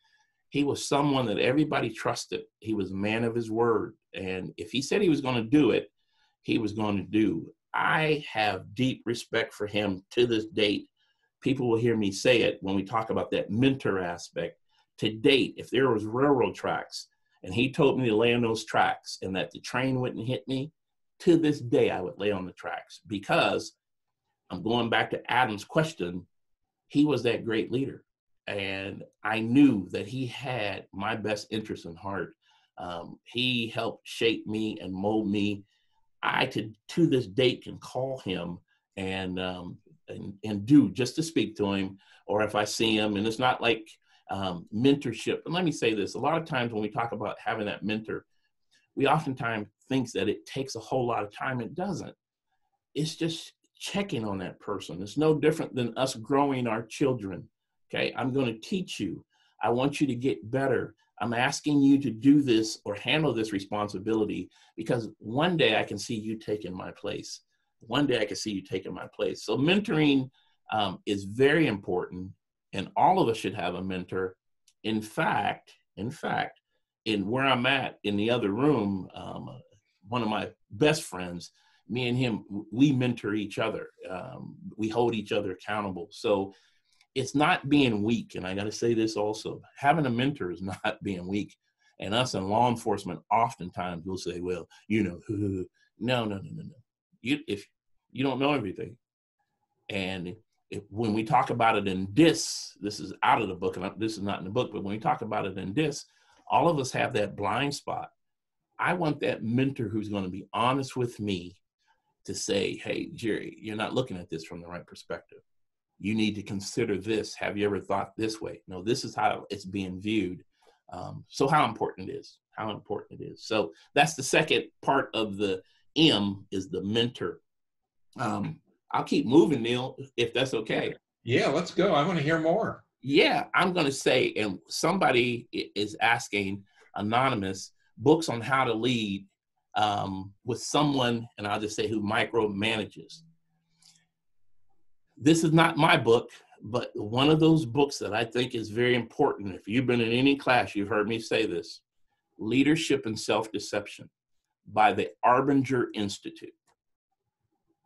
He was someone that everybody trusted. He was a man of his word. And if he said he was going to do it, he was going to do. I have deep respect for him to this date. People will hear me say it when we talk about that mentor aspect. To date, if there was railroad tracks and he told me to lay on those tracks and that the train wouldn't hit me, to this day I would lay on the tracks because I'm going back to Adam's question. He was that great leader. And I knew that he had my best interest in heart. Um, he helped shape me and mold me. I to to this date can call him and um, and and do just to speak to him, or if I see him, and it's not like um, mentorship. And let me say this: a lot of times when we talk about having that mentor, we oftentimes think that it takes a whole lot of time. It doesn't. It's just checking on that person. It's no different than us growing our children. Okay, I'm going to teach you. I want you to get better. I'm asking you to do this or handle this responsibility because one day I can see you taking my place. One day I can see you taking my place. So mentoring um, is very important, and all of us should have a mentor. In fact, in fact, in where I'm at in the other room, um, one of my best friends, me and him, we mentor each other. Um, we hold each other accountable. So it's not being weak. And I got to say this also having a mentor is not being weak. And us in law enforcement, oftentimes will say, well, you know, no, no, no, no, no. You, if you don't know everything, and if, when we talk about it in this, this is out of the book, and this is not in the book, but when we talk about it in this, all of us have that blind spot. I want that mentor who's going to be honest with me to say, hey, Jerry, you're not looking at this from the right perspective. You need to consider this. Have you ever thought this way? No, this is how it's being viewed. Um, so, how important it is, how important it is. So, that's the second part of the M is the mentor. Um, I'll keep moving, Neil, if that's okay. Yeah, let's go. I want to hear more. Yeah, I'm going to say, and somebody is asking anonymous books on how to lead um, with someone, and I'll just say who micromanages. This is not my book, but one of those books that I think is very important. If you've been in any class, you've heard me say this Leadership and Self Deception by the Arbinger Institute.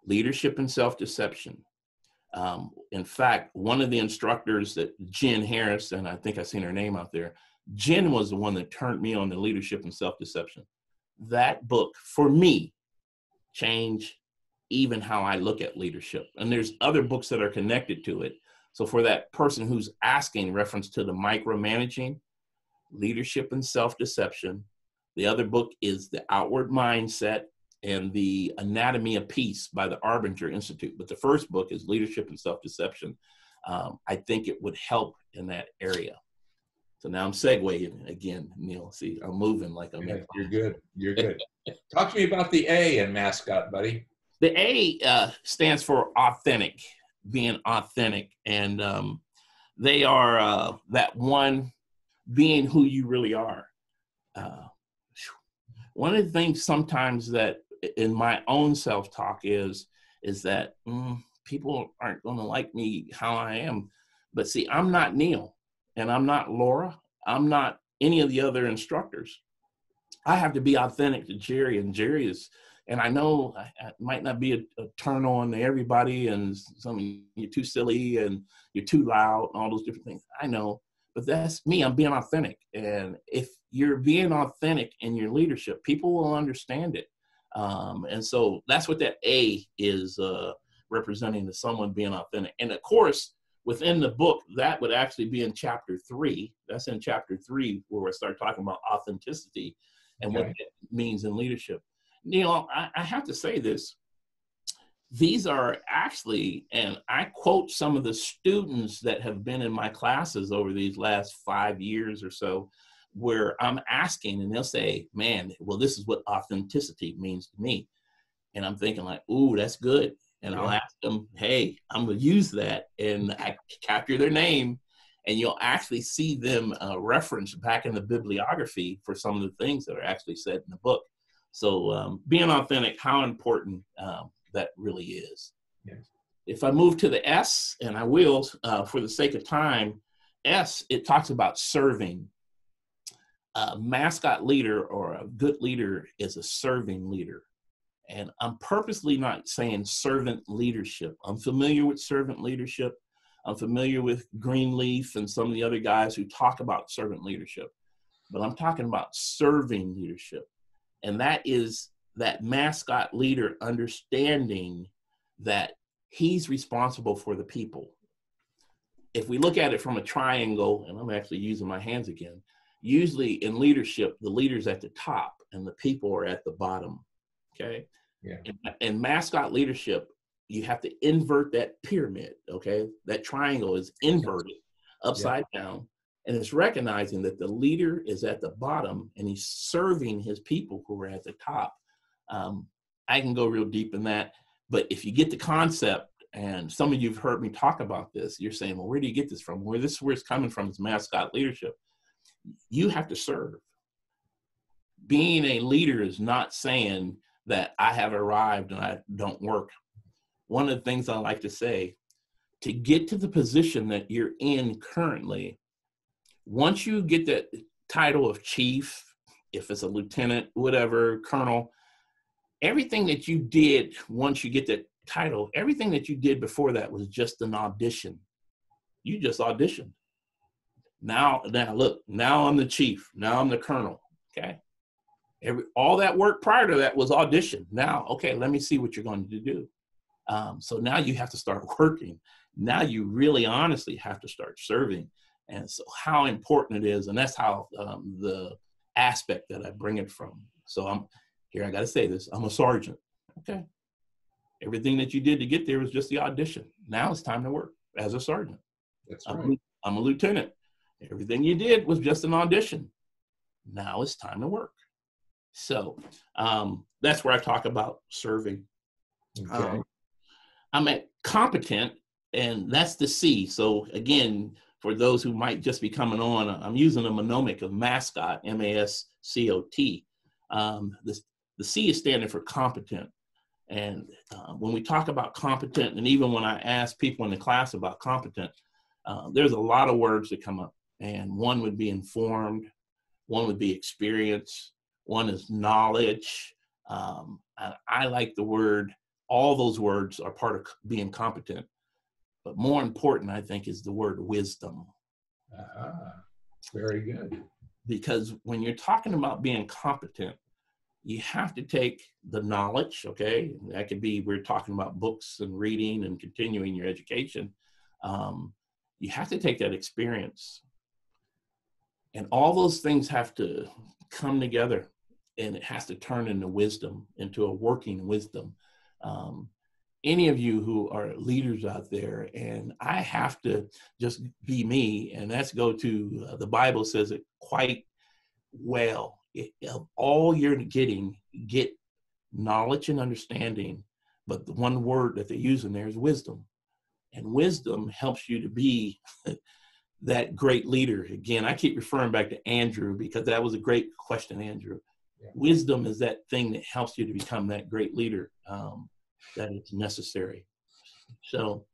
Leadership and Self Deception. Um, in fact, one of the instructors that Jen Harris, and I think I've seen her name out there, Jen was the one that turned me on to leadership and self deception. That book, for me, changed even how I look at leadership. And there's other books that are connected to it. So for that person who's asking reference to the micromanaging, leadership and self-deception, the other book is The Outward Mindset and The Anatomy of Peace by the Arbinger Institute. But the first book is Leadership and Self-Deception. Um, I think it would help in that area. So now I'm segueing again, Neil. See, I'm moving like I'm. Yeah, you're good. You're good. Talk to me about the A in mascot, buddy. The A uh, stands for authentic, being authentic, and um, they are uh, that one being who you really are. Uh, one of the things sometimes that in my own self talk is is that mm, people aren't going to like me how I am. But see, I'm not Neil, and I'm not Laura. I'm not any of the other instructors. I have to be authentic to Jerry, and Jerry is and I know it might not be a, a, turn on to everybody, and some you're too silly and you're too loud and all those different things. I know, but that's me. I'm being authentic, and if you're being authentic in your leadership, people will understand it. Um, and so that's what that A is uh, representing to someone being authentic. And of course, within the book, that would actually be in chapter three. That's in chapter three where we start talking about authenticity and okay. what it means in leadership. Neil, I, I have to say this. These are actually, and I quote some of the students that have been in my classes over these last five years or so, where I'm asking and they'll say, man, well, this is what authenticity means to me. And I'm thinking like, ooh, that's good. And yeah. I'll ask them, hey, I'm gonna use that and I capture their name and you'll actually see them uh, referenced back in the bibliography for some of the things that are actually said in the book. So um, being authentic, how important um, that really is. Yes. If I move to the S, and I will uh, for the sake of time, S, it talks about serving a mascot leader or a good leader is a serving leader. And I'm purposely not saying servant leadership. I'm familiar with servant leadership. I'm familiar with Greenleaf and some of the other guys who talk about servant leadership. But I'm talking about serving leadership. And that is that mascot leader understanding that he's responsible for the people. If we look at it from a triangle, and I'm actually using my hands again, usually in leadership, the leader's at the top and the people are at the bottom. Okay. Yeah. In, in mascot leadership, you have to invert that pyramid. Okay. That triangle is inverted upside yeah. down. And it's recognizing that the leader is at the bottom and he's serving his people who are at the top. Um, I can go real deep in that. But if you get the concept, and some of you have heard me talk about this, you're saying, well, where do you get this from? Where this is where it's coming from is mascot leadership you have to serve. Being a leader is not saying that I have arrived and I don't work. One of the things I like to say to get to the position that you're in currently, once you get that title of chief, if it's a lieutenant, whatever, colonel, everything that you did once you get that title, everything that you did before that was just an audition. You just auditioned. Now, now look, now I'm the chief. Now I'm the colonel. Okay. Every, all that work prior to that was audition. Now, okay, let me see what you're going to do. Um, so now you have to start working. Now you really honestly have to start serving. And so how important it is, and that's how um, the aspect that I bring it from. So I'm here. I got to say this. I'm a sergeant. Okay. Everything that you did to get there was just the audition. Now it's time to work as a sergeant. That's right. I'm, I'm a lieutenant. Everything you did was just an audition. Now it's time to work. So um, that's where I talk about serving. Okay. Um, I'm at competent, and that's the C. So again, for those who might just be coming on, I'm using a mnemonic of mascot, M A S C O T. Um, the, the C is standing for competent. And uh, when we talk about competent, and even when I ask people in the class about competent, uh, there's a lot of words that come up and one would be informed, one would be experience, one is knowledge. Um, I like the word, all those words are part of being competent. But more important, I think, is the word wisdom. Ah, very good. Because when you're talking about being competent, you have to take the knowledge, okay? That could be, we're talking about books and reading and continuing your education. Um, you have to take that experience and all those things have to come together and it has to turn into wisdom, into a working wisdom. Um, any of you who are leaders out there, and I have to just be me, and that's go to uh, the Bible says it quite well. It, of all you're getting, get knowledge and understanding, but the one word that they use in there is wisdom. And wisdom helps you to be that great leader. Again, I keep referring back to Andrew because that was a great question, Andrew. Yeah. Wisdom is that thing that helps you to become that great leader um, that is necessary. So,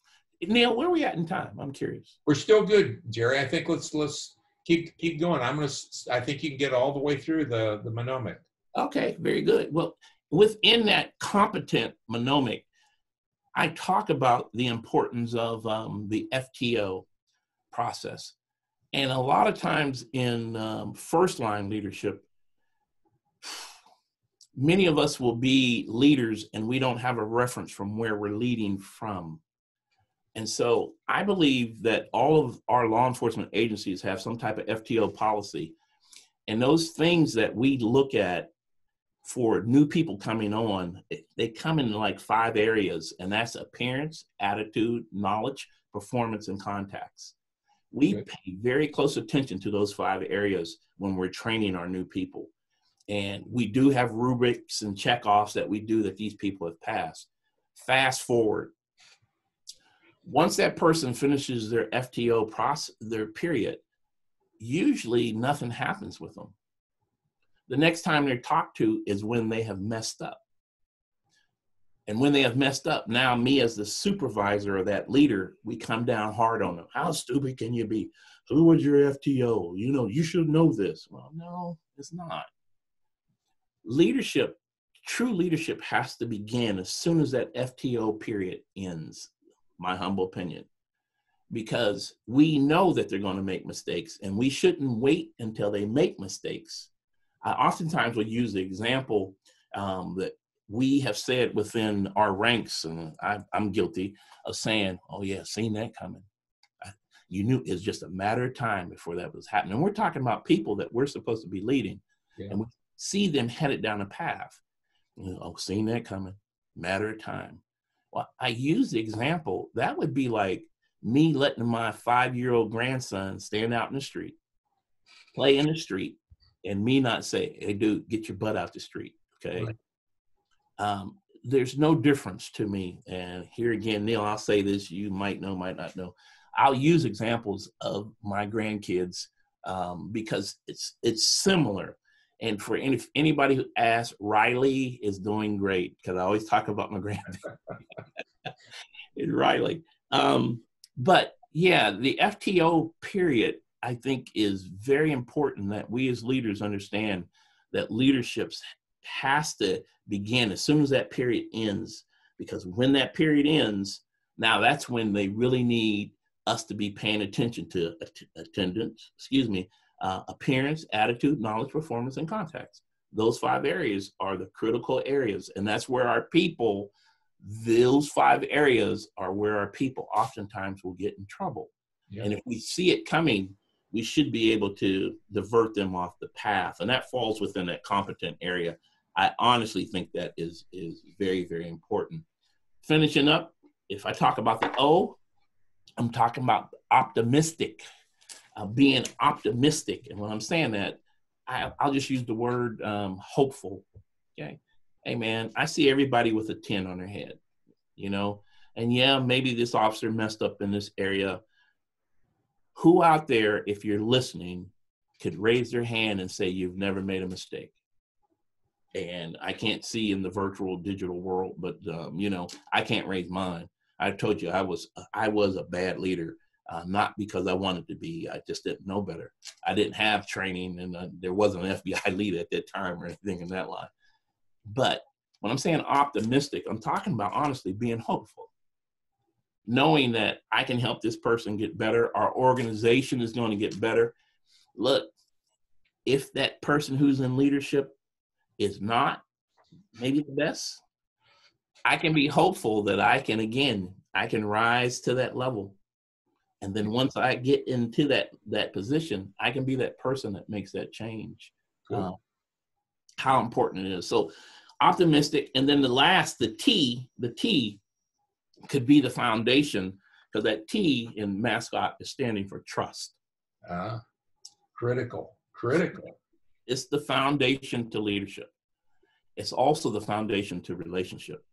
Neil, where are we at in time? I'm curious. We're still good, Jerry. I think let's let's keep keep going. I'm gonna. I think you can get all the way through the the mnemonic. Okay, very good. Well, within that competent mnemonic, I talk about the importance of um, the FTO, process. And a lot of times in um, first line leadership, many of us will be leaders and we don't have a reference from where we're leading from. And so I believe that all of our law enforcement agencies have some type of FTO policy. And those things that we look at for new people coming on, they come in like five areas, and that's appearance, attitude, knowledge, performance, and contacts. We okay. pay very close attention to those five areas when we're training our new people. And we do have rubrics and checkoffs that we do that these people have passed. Fast forward. Once that person finishes their FTO process, their period, usually nothing happens with them. The next time they're talked to is when they have messed up. And when they have messed up, now me as the supervisor or that leader, we come down hard on them. How stupid can you be? Who was your FTO? You know, you should know this. Well, no, it's not. Leadership, true leadership has to begin as soon as that FTO period ends, my humble opinion. Because we know that they're going to make mistakes and we shouldn't wait until they make mistakes. I oftentimes would use the example um, that we have said within our ranks, and I, am guilty of saying, "Oh yeah, seen that coming." you knew it's just a matter of time before that was happening. And we're talking about people that we're supposed to be leading, yeah. and we see them headed down a path. You know, oh, seen that coming. Matter of time. Well, I use the example that would be like me letting my five-year-old grandson stand out in the street, play in the street, and me not say, "Hey, dude, get your butt out the street." Okay. Right. Um, there's no difference to me. And here again, Neil, I'll say this: you might know, might not know. I'll use examples of my grandkids um, because it's it's similar. And for any, anybody who asks, Riley is doing great because I always talk about my grandkids. Riley. Um, but yeah, the FTO period I think is very important that we as leaders understand that leaderships has to begin as soon as that period ends because when that period ends now that's when they really need us to be paying attention to att- attendance, excuse me, uh, appearance, attitude, knowledge, performance, and contacts. Those five areas are the critical areas, and that's where our people, those five areas are where our people oftentimes will get in trouble. Yeah. And if we see it coming, we should be able to divert them off the path, and that falls within that competent area. I honestly think that is is very very important. Finishing up, if I talk about the O, I'm talking about optimistic, uh, being optimistic. And when I'm saying that, I, will just use the word um, hopeful. Okay. Hey, man, I see everybody with a 10 on their head, you know? And yeah, maybe this officer messed up in this area. Who out there, if you're listening, could raise their hand and say, You've never made a mistake? And I can't see in the virtual digital world, but um, you know, I can't raise mine. I told you I was I was a bad leader, uh, not because I wanted to be. I just didn't know better. I didn't have training, and uh, there wasn't an FBI LEEDA at that time or anything in that line. But when I'm saying optimistic, I'm talking about honestly being hopeful, knowing that I can help this person get better. Our organization is going to get better. Look, if that person who's in leadership is not maybe the best, I can be hopeful that I can again, I can rise to that level. And then once I get into that that position, I can be that person that makes that change. Cool. Uh, how important it is. So optimistic. And then the last, the T, the T could be the foundation because that T in mascot is standing for trust. Uh, critical, critical. It's the foundation to leadership. It's also the foundation to relationship.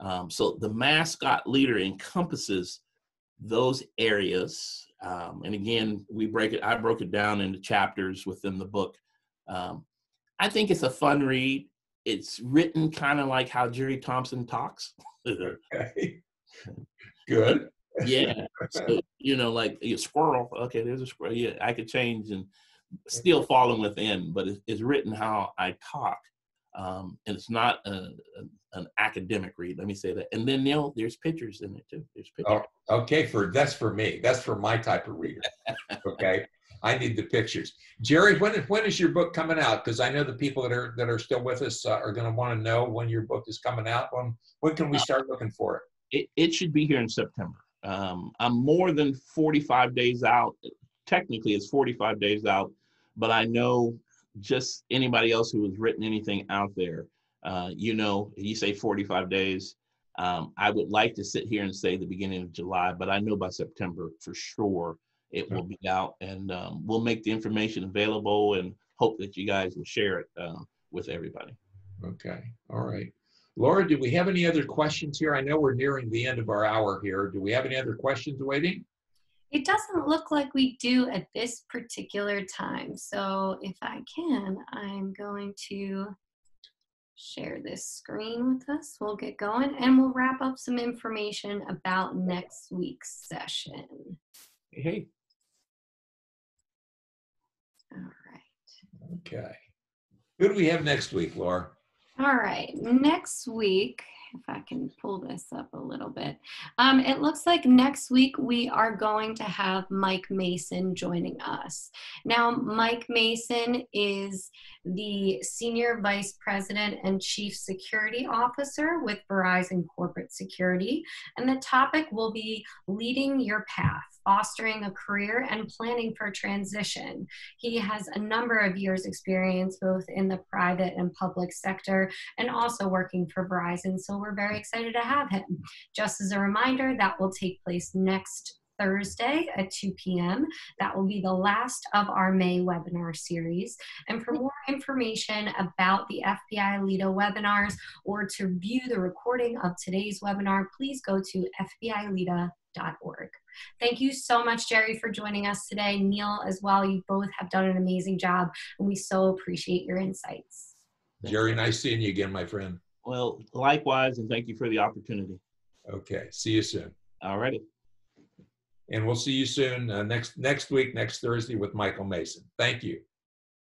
Um, so the mascot leader encompasses those areas. Um, and again, we break it, I broke it down into chapters within the book. Um, I think it's a fun read. It's written kind of like how Jerry Thompson talks. okay. Good. yeah. So, you know, like a squirrel. Okay, there's a squirrel. Yeah, I could change and still falling within, but it's, it's written how I talk. Um, and it's not a, a, an academic read. Let me say that. And then Neil, there's pictures in it too. There's pictures. Oh, okay, for that's for me. That's for my type of reader. Okay. I need the pictures. Jerry, when when is your book coming out? Because I know the people that are that are still with us uh, are going to want to know when your book is coming out. When when can we start looking for it? It, it should be here in September. Um, I'm more than 45 days out. Technically, it's 45 days out, but I know just anybody else who has written anything out there, uh, you know, you say 45 days. Um, I would like to sit here and say the beginning of July, but I know by September for sure it will be out, and um, we'll make the information available and hope that you guys will share it uh, with everybody. Okay, all right. Laura, do we have any other questions here? I know we're nearing the end of our hour here. Do we have any other questions waiting? It doesn't look like we do at this particular time. So if I can, I'm going to share this screen with us. We'll get going and we'll wrap up some information about next week's session. Hey, All right. okay. Who do we have next week, Laura? All right, next week, if I can pull this up a little bit, um, it looks like next week we are going to have Mike Mason joining us. Now, Mike Mason is the Senior Vice President and Chief Security Officer with Verizon Corporate Security, and the topic will be leading your path fostering a career and planning for transition. He has a number of years experience both in the private and public sector and also working for Verizon. So we're very excited to have him. Just as a reminder, that will take place next Thursday at 2 p.m. That will be the last of our May webinar series. And for more information about the FBI LEEDA webinars or to view the recording of today's webinar, please go to FBILEEDA.org. Thank you so much, Jerry, for joining us today. Neil, as well, you both have done an amazing job, and we so appreciate your insights. Jerry, nice seeing you again, my friend. Well, likewise, and thank you for the opportunity. Okay, see you soon. All righty. And we'll see you soon uh, next next week, next Thursday with Michael Mason. Thank you.